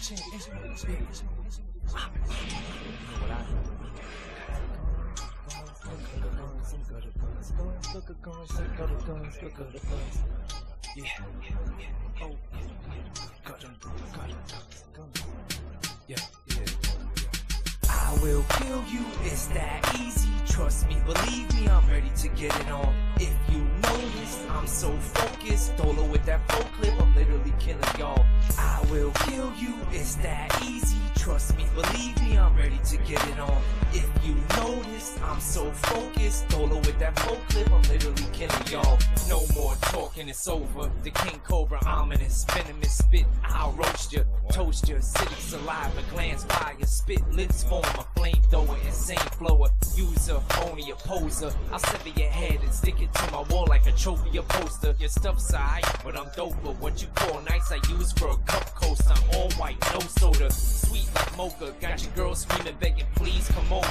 I will kill you, it's that easy. Trust me, believe me, I'm ready to get it on. If you notice, I'm so focused. Dolo with that full you, it's that easy. Trust me, believe me, I'm ready to get it on. If you notice, I'm so focused. Dolo with that clip, I'm literally killing y'all. No more talking, it's over. The King Cobra, ominous, venomous spit. I'll roast ya, toast ya, acidic saliva, glands fire, spit lips form a flamethrower, insane flower. User, only a poser. I'll sever your head and stick it to my wall like a trophy or poster. Your stuff's alright, but I'm dope. But what you call nice, I use for a cup coaster. I'm all white, no soda. Sweet like mocha. Got your girl screaming, begging, please come over.